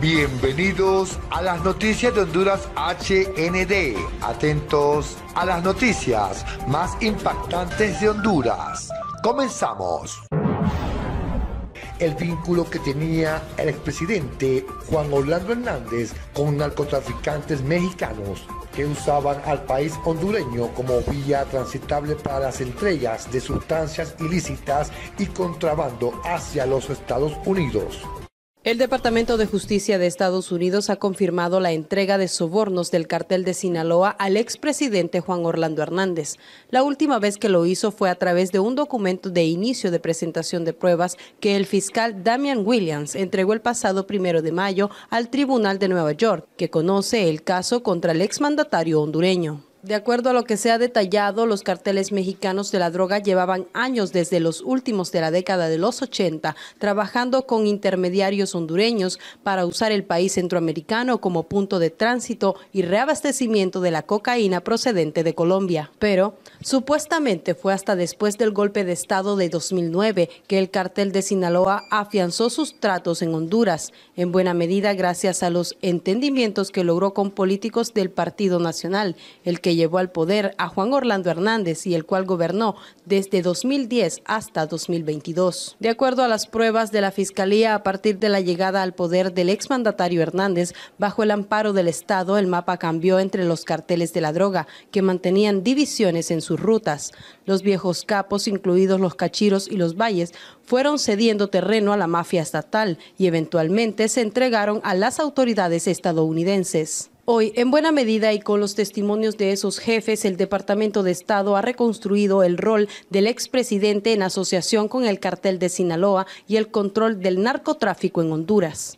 Bienvenidos a las noticias de Honduras HND. Atentos a las noticias más impactantes de Honduras. Comenzamos. El vínculo que tenía el expresidente Juan Orlando Hernández con narcotraficantes mexicanos que usaban al país hondureño como vía transitable para las entregas de sustancias ilícitas y contrabando hacia los Estados Unidos. El Departamento de Justicia de Estados Unidos ha confirmado la entrega de sobornos del cartel de Sinaloa al expresidente Juan Orlando Hernández. La última vez que lo hizo fue a través de un documento de inicio de presentación de pruebas que el fiscal Damian Williams entregó el pasado primero de mayo al Tribunal de Nueva York, que conoce el caso contra el exmandatario hondureño. De acuerdo a lo que se ha detallado, los carteles mexicanos de la droga llevaban años desde los últimos de la década de los 80 trabajando con intermediarios hondureños para usar el país centroamericano como punto de tránsito y reabastecimiento de la cocaína procedente de Colombia. Pero supuestamente fue hasta después del golpe de Estado de 2009 que el cartel de Sinaloa afianzó sus tratos en Honduras, en buena medida gracias a los entendimientos que logró con políticos del Partido Nacional, el que llevó al poder a Juan Orlando Hernández y el cual gobernó desde 2010 hasta 2022. De acuerdo a las pruebas de la Fiscalía, a partir de la llegada al poder del exmandatario Hernández, bajo el amparo del Estado, el mapa cambió entre los carteles de la droga, que mantenían divisiones en sus rutas. Los viejos capos, incluidos los cachiros y los valles, fueron cediendo terreno a la mafia estatal y eventualmente se entregaron a las autoridades estadounidenses. Hoy, en buena medida y con los testimonios de esos jefes, el Departamento de Estado ha reconstruido el rol del expresidente en asociación con el cartel de Sinaloa y el control del narcotráfico en Honduras.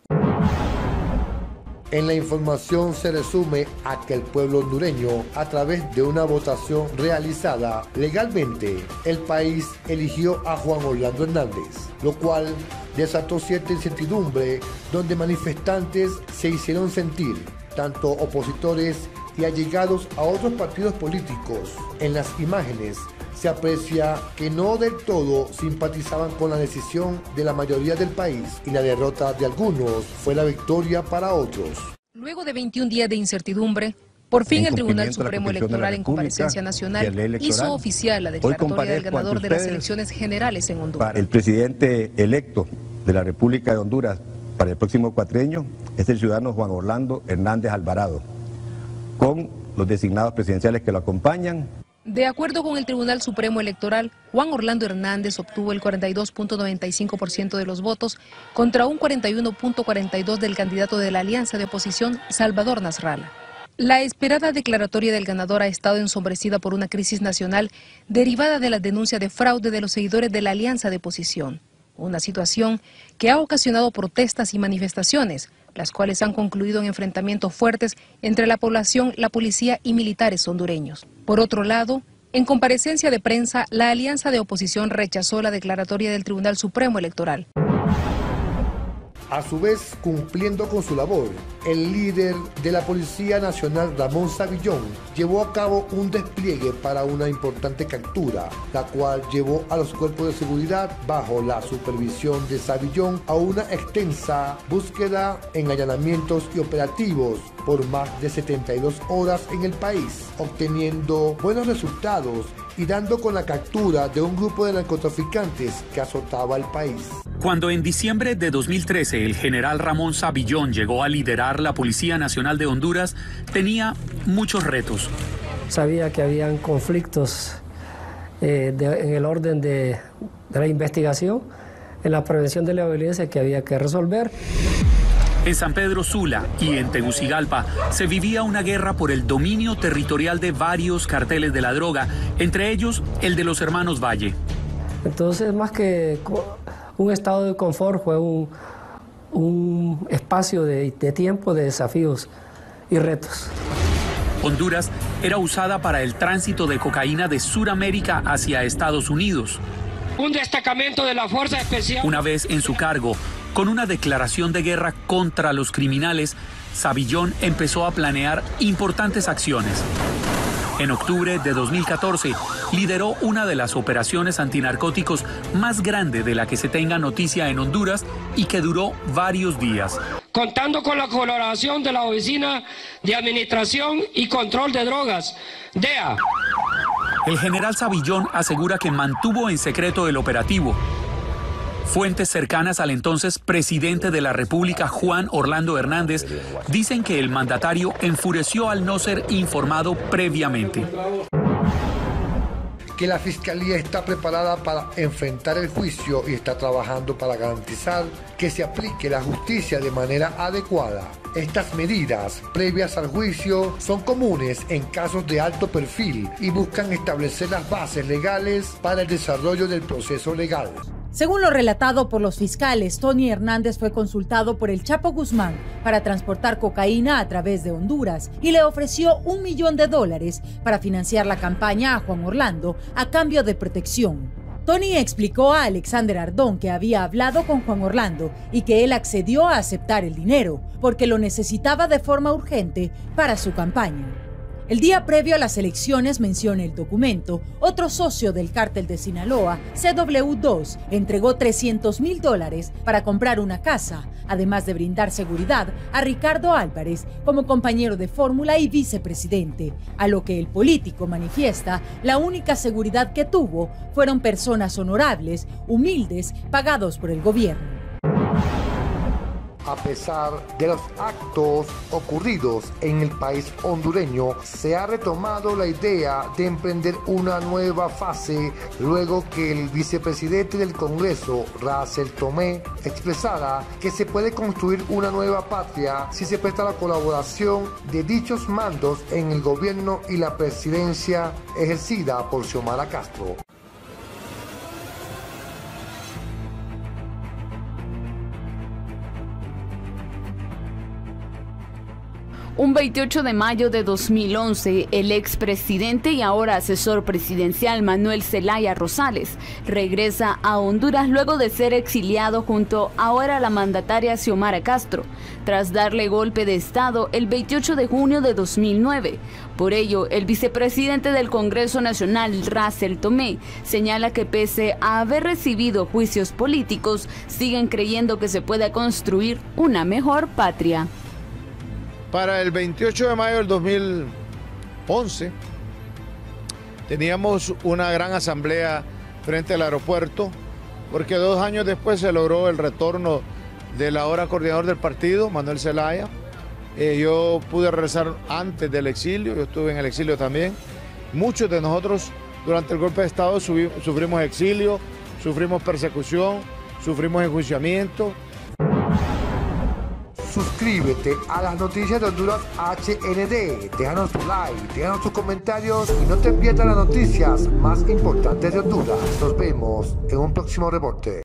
En la información se resume a que el pueblo hondureño, a través de una votación realizada legalmente, el país eligió a Juan Orlando Hernández, lo cual desató cierta incertidumbre donde manifestantes se hicieron sentir tanto opositores y allegados a otros partidos políticos. En las imágenes se aprecia que no del todo simpatizaban con la decisión de la mayoría del país y la derrota de algunos fue la victoria para otros. Luego de 21 días de incertidumbre, por fin el Tribunal Supremo Electoral en comparecencia nacional hizo oficial la declaratoria del ganador de las elecciones generales en Honduras. El presidente electo de la República de Honduras para el próximo cuatrenio es el ciudadano Juan Orlando Hernández Alvarado, con los designados presidenciales que lo acompañan. De acuerdo con el Tribunal Supremo Electoral, Juan Orlando Hernández obtuvo el 42.95% de los votos contra un 41.42% del candidato de la alianza de oposición, Salvador Nasralla. La esperada declaratoria del ganador ha estado ensombrecida por una crisis nacional derivada de la denuncia de fraude de los seguidores de la alianza de oposición una situación que ha ocasionado protestas y manifestaciones, las cuales han concluido en enfrentamientos fuertes entre la población, la policía y militares hondureños. Por otro lado, en comparecencia de prensa, la alianza de oposición rechazó la declaratoria del Tribunal Supremo Electoral. A su vez, cumpliendo con su labor, el líder de la Policía Nacional, Ramón Savillón, llevó a cabo un despliegue para una importante captura, la cual llevó a los cuerpos de seguridad, bajo la supervisión de Savillón, a una extensa búsqueda en allanamientos y operativos por más de 72 horas en el país, obteniendo buenos resultados y dando con la captura de un grupo de narcotraficantes que azotaba el país. Cuando en diciembre de 2013 el general Ramón Savillón llegó a liderar la Policía Nacional de Honduras, tenía muchos retos. Sabía que habían conflictos eh, en el orden de, de la investigación, en la prevención de la violencia que había que resolver. En San Pedro Sula y en Tegucigalpa se vivía una guerra por el dominio territorial de varios carteles de la droga, entre ellos el de los hermanos Valle. Entonces, más que un estado de confort, fue un, un espacio de, de tiempo de desafíos y retos. Honduras era usada para el tránsito de cocaína de Sudamérica hacia Estados Unidos. Un destacamento de la Fuerza Especial. Una vez en su cargo, con una declaración de guerra contra los criminales, Savillón empezó a planear importantes acciones. En octubre de 2014, lideró una de las operaciones antinarcóticos más grande de la que se tenga noticia en Honduras y que duró varios días. contando con la colaboración de la Oficina de Administración y Control de Drogas, DEA. El general Savillón asegura que mantuvo en secreto el operativo. Fuentes cercanas al entonces presidente de la República, Juan Orlando Hernández, dicen que el mandatario enfureció al no ser informado previamente que la Fiscalía está preparada para enfrentar el juicio y está trabajando para garantizar que se aplique la justicia de manera adecuada. Estas medidas previas al juicio son comunes en casos de alto perfil y buscan establecer las bases legales para el desarrollo del proceso legal. Según lo relatado por los fiscales, Tony Hernández fue consultado por el Chapo Guzmán para transportar cocaína a través de Honduras y le ofreció un millón de dólares para financiar la campaña a Juan Orlando a cambio de protección. Tony explicó a Alexander Ardón que había hablado con Juan Orlando y que él accedió a aceptar el dinero porque lo necesitaba de forma urgente para su campaña. El día previo a las elecciones, menciona el documento, otro socio del cártel de Sinaloa, CW2, entregó 300 mil dólares para comprar una casa, además de brindar seguridad a Ricardo Álvarez como compañero de fórmula y vicepresidente, a lo que el político manifiesta la única seguridad que tuvo fueron personas honorables, humildes, pagados por el gobierno a pesar de los actos ocurridos en el país hondureño, se ha retomado la idea de emprender una nueva fase luego que el vicepresidente del Congreso, Racel Tomé, expresara que se puede construir una nueva patria si se presta la colaboración de dichos mandos en el gobierno y la presidencia ejercida por Xiomara Castro. Un 28 de mayo de 2011, el expresidente y ahora asesor presidencial Manuel Zelaya Rosales regresa a Honduras luego de ser exiliado junto ahora a la mandataria Xiomara Castro, tras darle golpe de Estado el 28 de junio de 2009. Por ello, el vicepresidente del Congreso Nacional, Russell Tomé, señala que pese a haber recibido juicios políticos, siguen creyendo que se puede construir una mejor patria. Para el 28 de mayo del 2011 teníamos una gran asamblea frente al aeropuerto porque dos años después se logró el retorno del ahora coordinador del partido, Manuel Zelaya. Eh, yo pude regresar antes del exilio, yo estuve en el exilio también. Muchos de nosotros durante el golpe de Estado sufrimos exilio, sufrimos persecución, sufrimos enjuiciamiento, suscríbete a las noticias de Honduras HND, déjanos tu like, déjanos tus comentarios y no te pierdas las noticias más importantes de Honduras. Nos vemos en un próximo reporte.